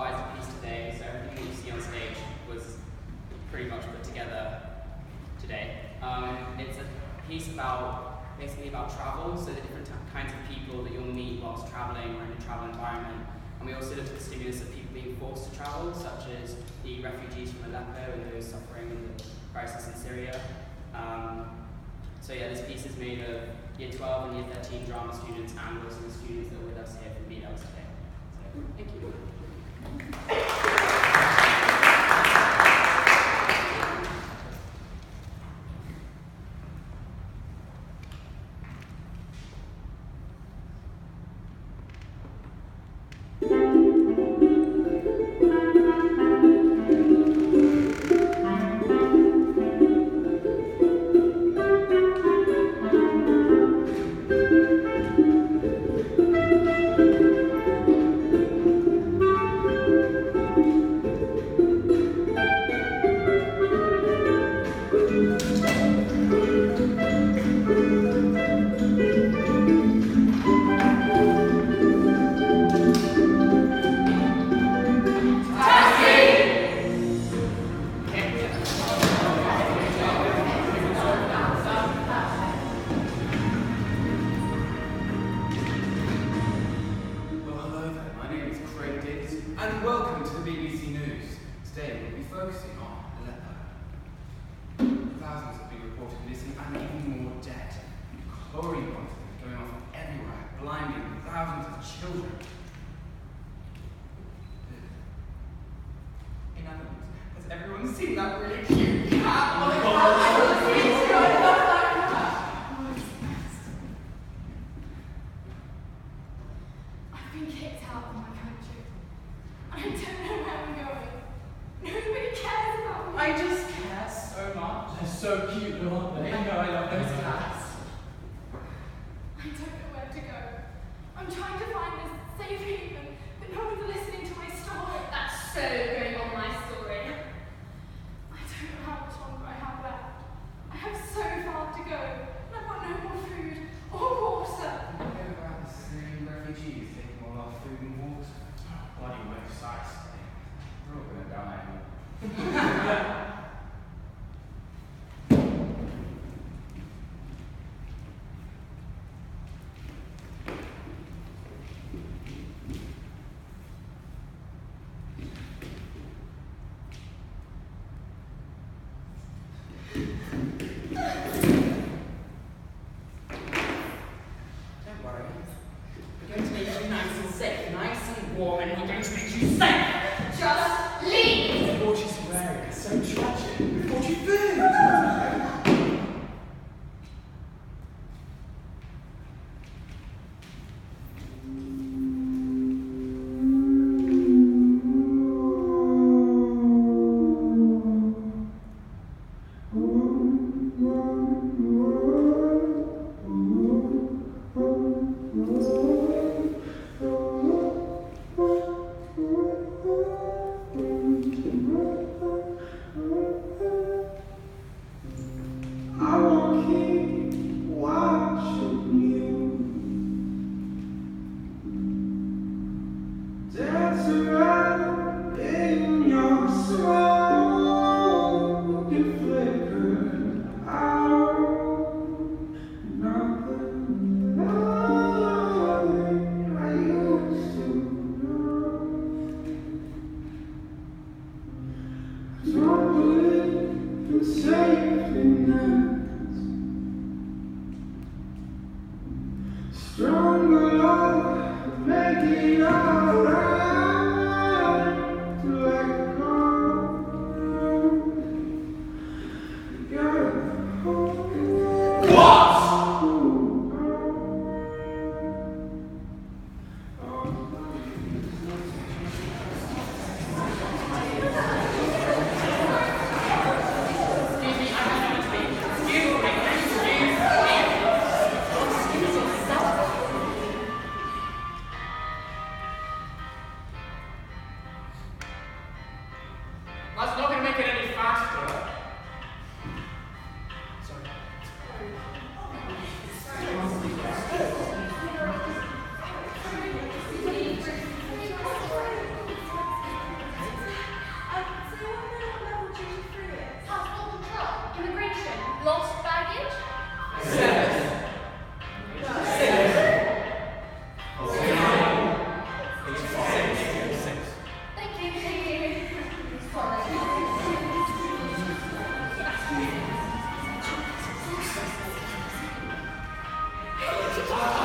devised a piece today, so everything that you see on stage was pretty much put together today. Um, it's a piece about basically about travel, so the different kinds of people that you'll meet whilst traveling or in a travel environment. And we also look at the stimulus of people being forced to travel, such as the refugees from Aleppo and those suffering in the crisis in Syria. Um, so yeah, this piece is made of Year 12 and Year 13 drama students and also the students that are with us here from Bedales today. So thank you. えっ? Blinding thousands of children. In other words, has everyone seen that really cute cat? Oh! I've been kicked out of my country. I don't know where I'm going. Nobody cares about me. I just care so much. They're so cute, aren't they? I know I love those cats. So dance Ah!